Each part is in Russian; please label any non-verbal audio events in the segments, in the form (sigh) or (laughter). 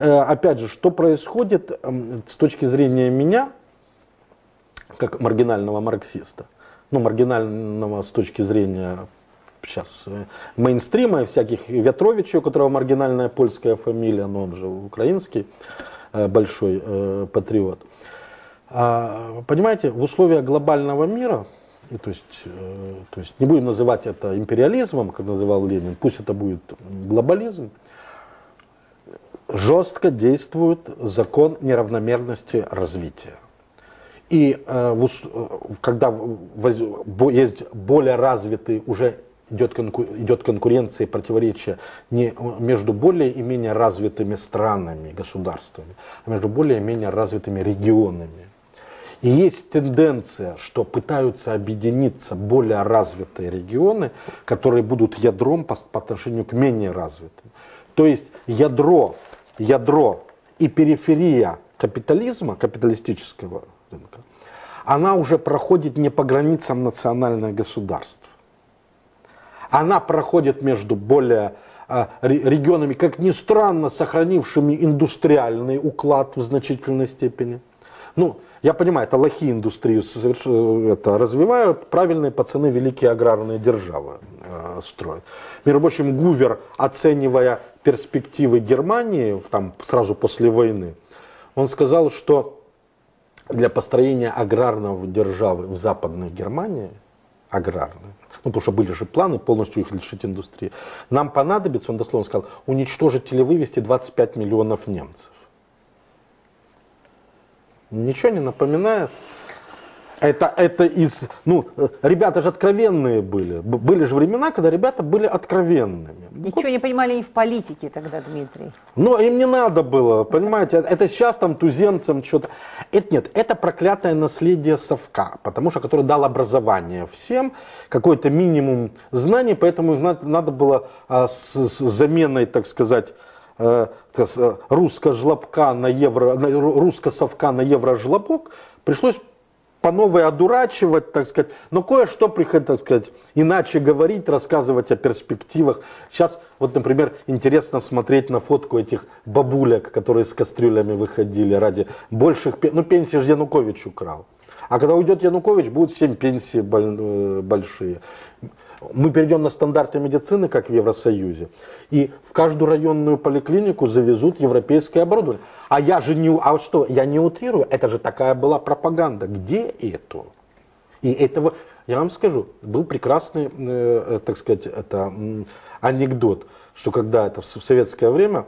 Э, опять же, что происходит эм, с точки зрения меня, как маргинального марксиста, ну, маргинального с точки зрения сейчас э, мейнстрима и всяких Ветровичей, у которого маргинальная польская фамилия, но он же украинский э, большой патриот. А, понимаете, в условиях глобального мира, то есть, то есть не будем называть это империализмом, как называл Ленин, пусть это будет глобализм, жестко действует закон неравномерности развития. И э, э когда есть более развитый, уже идет, конку, идет конкуренция и противоречие не между более и менее развитыми странами, государствами, а между более и менее развитыми регионами. И есть тенденция, что пытаются объединиться более развитые регионы, которые будут ядром по, по отношению к менее развитым. То есть ядро ядро и периферия капитализма, капиталистического рынка, она уже проходит не по границам национальных государств. Она проходит между более а, регионами, как ни странно, сохранившими индустриальный уклад в значительной степени. Ну, я понимаю, это лохи индустрию это развивают, правильные пацаны великие аграрные державы э, строят. Между прочим, Гувер, оценивая перспективы Германии там, сразу после войны, он сказал, что для построения аграрного державы в Западной Германии, аграрной, ну, потому что были же планы полностью их лишить индустрии, нам понадобится, он дословно сказал, уничтожить или вывести 25 миллионов немцев. Ничего не напоминает? Это, это из, ну, ребята же откровенные были. Были же времена, когда ребята были откровенными. Ничего не понимали и в политике тогда, Дмитрий. Ну, им не надо было, понимаете, это сейчас там туземцам что-то. Это нет, это проклятое наследие совка, потому что который дал образование всем, какой-то минимум знаний, поэтому их надо, надо было а, с, с заменой, так сказать, э, русско-жлобка на евро, русско-совка на евро-жлобок, пришлось по новой одурачивать, так сказать, но кое-что приходит, так сказать, иначе говорить, рассказывать о перспективах. Сейчас, вот, например, интересно смотреть на фотку этих бабулек, которые с кастрюлями выходили ради больших, ну, пенсии же Янукович украл. А когда уйдет Янукович, будут всем пенсии э, большие. Мы перейдем на стандарты медицины, как в Евросоюзе, и в каждую районную поликлинику завезут европейское оборудование. А я же не, а что, я не утрирую, это же такая была пропаганда. Где это? И этого, я вам скажу, был прекрасный, э, э так сказать, это анекдот, что когда это в советское время,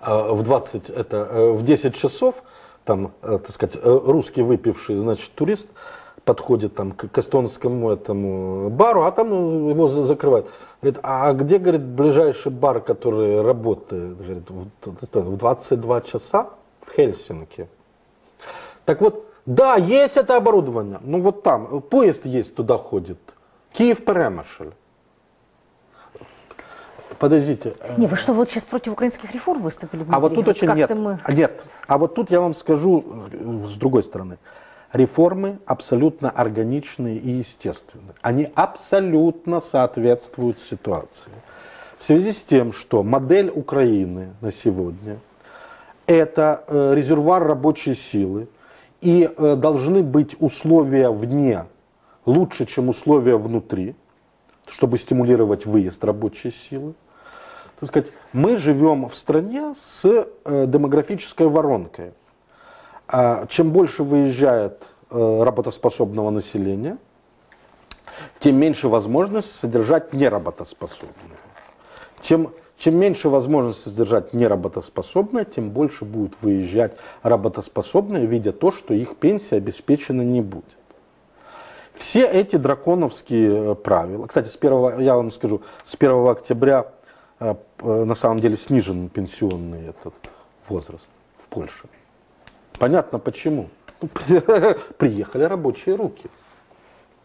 э, в 20, это, э, в 10 часов, там, э, так сказать, э, русский выпивший, значит, турист, подходит там к, к эстонскому этому бару, а там его закрывают. Говорит, а где, говорит, ближайший бар, который работает? Говорит, в 22 часа в Хельсинки. Так вот, да, есть это оборудование. Ну вот там, поезд есть, туда ходит. Киев-Перемышль. Подождите. Не, вы что, вот сейчас против украинских реформ выступили? Дмитрий? А вот тут очень нет. Мы... Нет. А вот тут я вам скажу э, с другой стороны реформы абсолютно органичные и естественные. Они абсолютно соответствуют ситуации. В связи с тем, что модель Украины на сегодня – это э, резервуар рабочей силы, и э, должны быть условия вне лучше, чем условия внутри, чтобы стимулировать выезд рабочей силы. Так сказать, мы живем в стране с э, демографической воронкой. А чем больше выезжает э, работоспособного населения, тем меньше возможность содержать неработоспособное. Чем, чем меньше возможность содержать неработоспособное, тем больше будет выезжать работоспособное, видя то, что их пенсия обеспечена не будет. Все эти драконовские э, правила, кстати, с 1, я вам скажу, с 1 октября э, на самом деле снижен пенсионный этот возраст в Польше. Понятно почему. (laughs) Приехали рабочие руки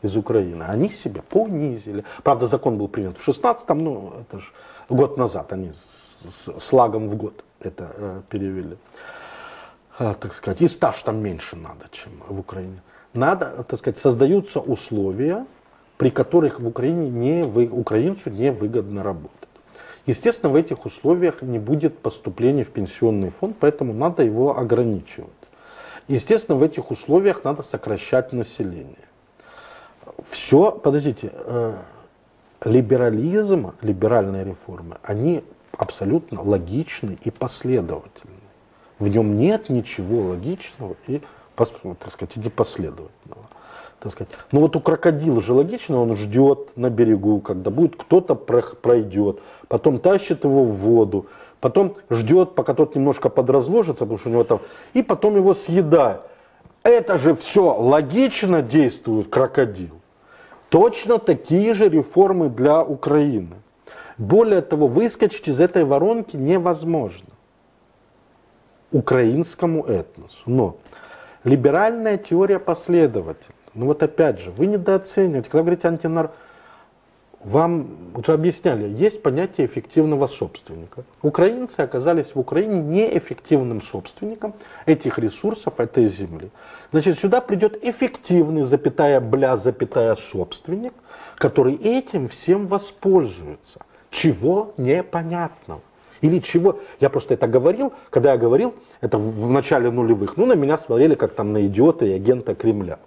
из Украины. Они себя понизили. Правда, закон был принят в 16-м, ну, это же год назад они с, с лагом в год это э, перевели. А, так сказать, и стаж там меньше надо, чем в Украине. Надо, так сказать, создаются условия, при которых в Украине не вы, украинцу невыгодно работать. Естественно, в этих условиях не будет поступлений в пенсионный фонд, поэтому надо его ограничивать. Естественно, в этих условиях надо сокращать население. Все, подождите, э, либерализм, либеральные реформы, они абсолютно логичны и последовательны. В нем нет ничего логичного и, так сказать, и непоследовательного. Так сказать. Но вот у крокодила же логично, он ждет на берегу, когда будет кто-то пройдет, потом тащит его в воду, потом ждет, пока тот немножко подразложится, потому что у него там, и потом его съедает. Это же все логично действует крокодил. Точно такие же реформы для Украины. Более того, выскочить из этой воронки невозможно украинскому этносу. Но либеральная теория последовательна. Ну вот опять же, вы недооцениваете, когда вы говорите антинар... Вам уже объясняли, есть понятие эффективного собственника. Украинцы оказались в Украине неэффективным собственником этих ресурсов, этой земли. Значит, сюда придет эффективный, запятая бля, запятая собственник, который этим всем воспользуется. Чего непонятного. Или чего? Я просто это говорил, когда я говорил, это в начале нулевых, ну на меня смотрели как там на идиота и агента Кремля.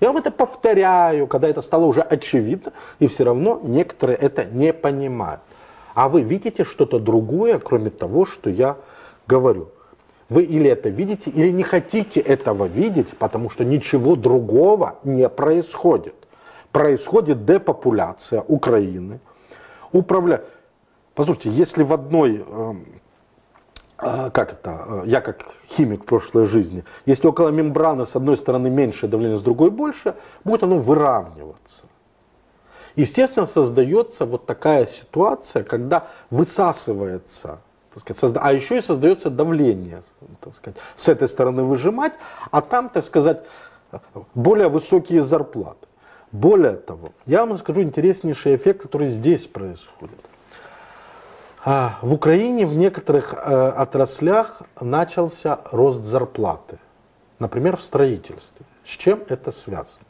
Я вам это повторяю, когда это стало уже очевидно, и все равно некоторые это не понимают. А вы видите что-то другое, кроме того, что я говорю. Вы или это видите, или не хотите этого видеть, потому что ничего другого не происходит. Происходит депопуляция Украины. Управля... Послушайте, если в одной эм, как это, э, я как химик прошлой жизни, если около мембраны с одной стороны меньше давление, с другой больше, будет оно выравниваться. Естественно, создается вот такая ситуация, когда высасывается, так сказать, созда... а еще и создается давление, так сказать, с этой стороны выжимать, а там, так сказать, более высокие зарплаты. Более того, я вам расскажу интереснейший эффект, который здесь происходит. А, в Украине в некоторых э, отраслях начался рост зарплаты. Например, в строительстве. С чем это связано?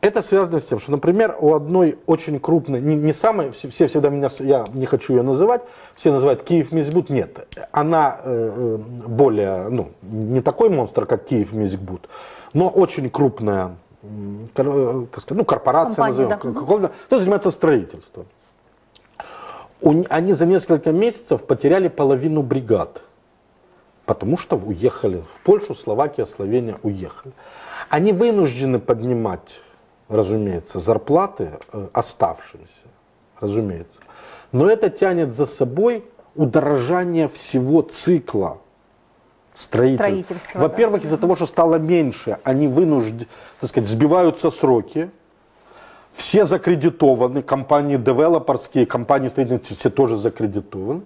Это связано с тем, что, например, у одной очень крупной, не, не самой, все, все всегда меня, я не хочу ее называть, все называют Киев Мизбут, нет, она э, э более, ну, не такой монстр, как Киев Мизбут, но очень крупная, э, так сказать, ну, корпорация, Компания, назовем, да. кто занимается строительством они за несколько месяцев потеряли половину бригад, потому что уехали в Польшу, Словакия, Словения уехали. Они вынуждены поднимать, разумеется, зарплаты э, оставшимся, разумеется. Но это тянет за собой удорожание всего цикла строительства. Во-первых, да. из-за того, что стало меньше, они вынуждены, так сказать, сбиваются сроки, все закредитованы, компании девелоперские, компании строительные, все тоже закредитованы.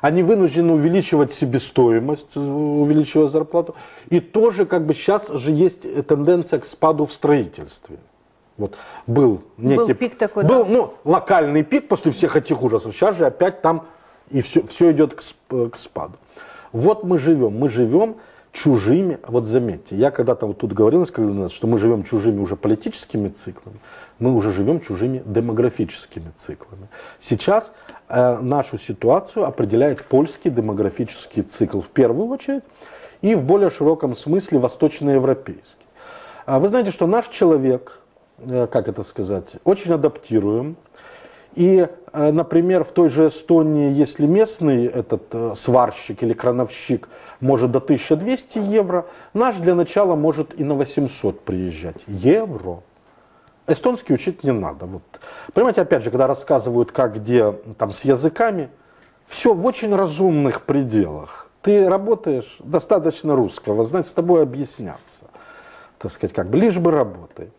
Они вынуждены увеличивать себестоимость, увеличивать зарплату. И тоже как бы сейчас же есть тенденция к спаду в строительстве. Вот был некий... Был пик такой, Был, да? ну, локальный пик после всех этих ужасов. Сейчас же опять там и все, все идет к, к спаду. Вот мы живем. Мы живем чужими, вот заметьте, я когда-то вот тут говорил что мы живем чужими уже политическими циклами, мы уже живем чужими демографическими циклами. Сейчас э, нашу ситуацию определяет польский демографический цикл в первую очередь и в более широком смысле восточноевропейский. А вы знаете, что наш человек, э, как это сказать, очень адаптируем. И, э, например, в той же Эстонии, если местный этот э, сварщик или крановщик может до 1200 евро, наш для начала может и на 800 приезжать. Евро. Эстонский учить не надо. Вот. Понимаете, опять же, когда рассказывают, как где там с языками, все в очень разумных пределах. Ты работаешь достаточно русского, значит, с тобой объясняться. Так сказать, как бы, лишь бы работай.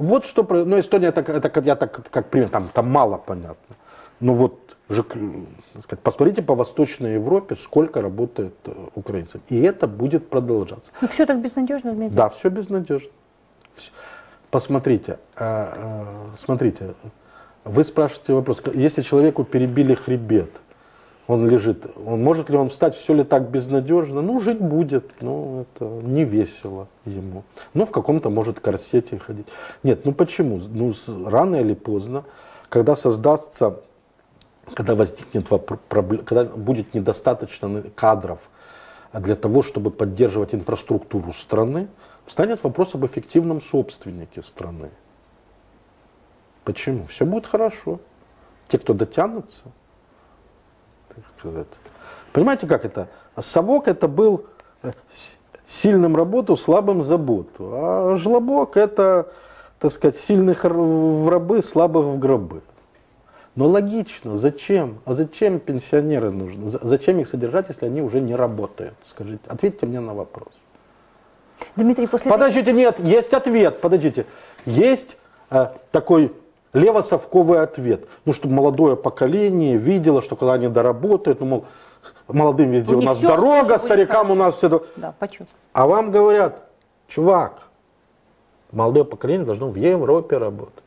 Вот что, ну, Эстония, это, это я так, как пример, там, там мало понятно. Но вот же, так сказать, посмотрите по Восточной Европе, сколько работает э, украинцев. И это будет продолжаться. Ну, все так безнадежно, Дмитрий? Да, все безнадежно. Все. Посмотрите, э, э, смотрите, вы спрашиваете вопрос, если человеку перебили хребет, он лежит, он, может ли он встать, все ли так безнадежно? Ну, жить будет, но это не весело ему. Ну, в каком-то, может, корсете ходить. Нет, ну почему? Ну, рано или поздно, когда создастся когда возникнет вопр- пробле- когда будет недостаточно кадров для того, чтобы поддерживать инфраструктуру страны, встанет вопрос об эффективном собственнике страны. Почему? Все будет хорошо. Те, кто дотянутся, сказать. Понимаете, как это? Совок это был э, сильным работу, слабым заботу. А жлобок это, так сказать, сильных в рабы, слабых в гробы. Но логично, зачем? А зачем пенсионеры нужны? За- Зачем их содержать, если они уже не работают? Скажите, ответьте мне на вопрос. Дмитрий, после... Подождите, нет, есть ответ, подождите. Есть э, такой левосовковый ответ. Ну, чтобы молодое поколение видело, что когда они доработают, ну, мол, молодым везде У нас всё дорога, старикам у нас все... Да, почему? А вам говорят, чувак, молодое поколение должно в Европе работать.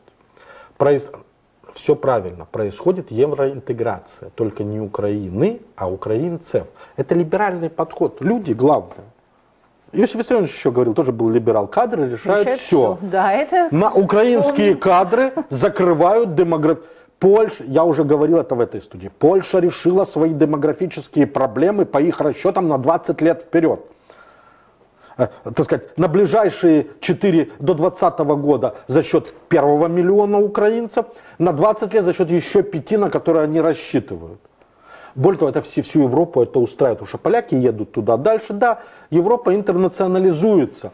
Все правильно, происходит евроинтеграция, только не Украины, а украинцев. Это либеральный подход. Люди главное. Иосиф Виссарионович еще говорил, тоже был либерал. Кадры решают Решает все. всё. Да, это... На украинские кадры закрывают демограф... Польша, я уже говорил это в этой студии, Польша решила свои демографические проблемы по их расчетам на 20 лет вперед. Э, так сказать, на ближайшие 4 до 2020 года за счет первого миллиона украинцев, на 20 лет за счет еще пяти, на которые они рассчитывают. Более того, это все, всю Европу это устраивает, потому что поляки едут туда дальше. Да, Европа интернационализуется,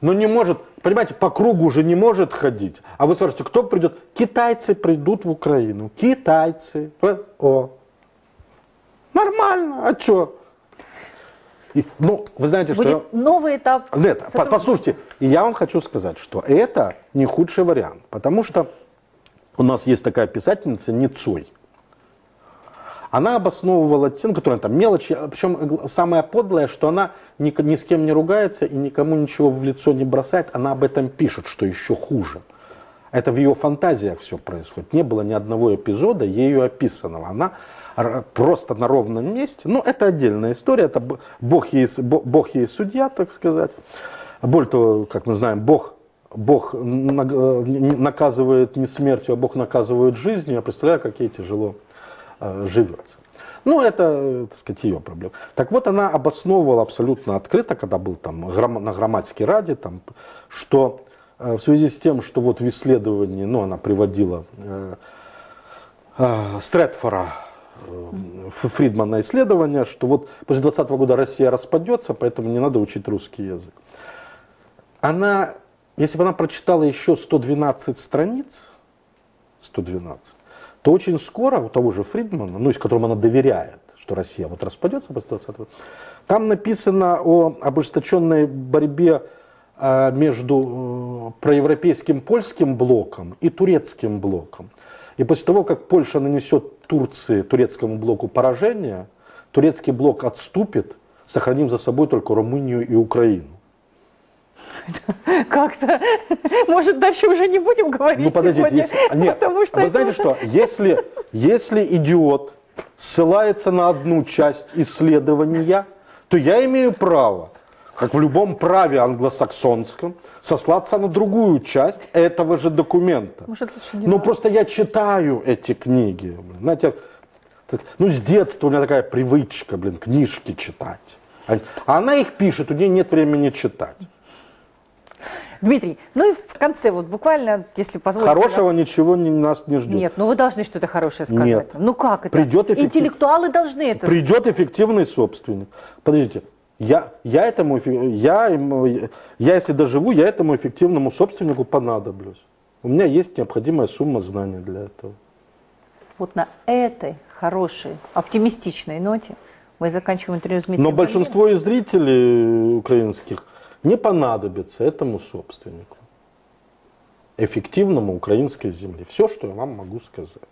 но не может, понимаете, по кругу уже не может ходить. А вы скажете, кто придет? Китайцы придут в Украину. Китайцы. Э, О. Нормально, а что? Ну, вы знаете, что... Будет новый этап. Нет, по- послушайте, и я вам хочу сказать, что это не худший вариант, потому что у нас есть такая писательница Ницой. Она обосновывала тем, которая там мелочи, причем самое подлое, что она ни, ни с кем не ругается и никому ничего в лицо не бросает, она об этом пишет, что еще хуже. Это в ее фантазиях все происходит. Не было ни одного эпизода ею описанного. Она просто на ровном месте. Ну, это отдельная история. Это Бог ей, Бог ей судья, так сказать. Более того, как мы знаем, Бог, Бог э, наказывает не смертью, а Бог наказывает жизнью. Я представляю, как ей тяжело э, живется. Ну, это, так сказать, ее проблема. Так вот, она обосновывала абсолютно открыто, когда был там на громадской раде, там, что э, в связи с тем, что вот в исследовании, ну, она приводила э, э, Стрэдфора, э, Ф- Фридмана исследование, что вот после 2020 года Россия распадется, поэтому не надо учить русский язык. Она, если бы она прочитала еще 112 страниц, 112, то очень скоро у того же Фридмана, ну, из которому она доверяет, что Россия вот распадется после 20 года, там написано о ожесточенной борьбе э, между э, проевропейским польским блоком и турецким блоком. И после того, как Польша нанесет Турции, турецкому блоку поражение, турецкий блок отступит, сохранив за собой только Румынию и Украину. (laughs) Как-то, (laughs) может, дальше уже не будем говорить Ну подождите, сегодня, если, нет, потому что вы это знаете уже- что, если, если идиот ссылается на одну часть исследования, то я имею право, как в любом праве англосаксонском, сослаться на другую часть этого же документа. Может, лучше не Ну надо. просто я читаю эти книги, знаете, ну с детства у меня такая привычка, блин, книжки читать. А а она их пишет, у нее нет времени читать. Дмитрий, ну и в конце, вот буквально, если позволите... Хорошего ничего не, нас не ждет. Нет, ну вы должны что-то хорошее сказать. Нет. Ну как это? Придет эффектив- Интеллектуалы должны это Придет эффективный собственник. Подождите, я, я этому, я, я если доживу, я этому эффективному собственнику понадоблюсь. У меня есть необходимая сумма знаний для этого. Вот на этой хорошей, оптимистичной ноте мы заканчиваем интервью с Дмитрием. Но большинство из зрителей украинских не понадобится этому собственнику. Эффективному украинской земле. Все, что я вам могу сказать.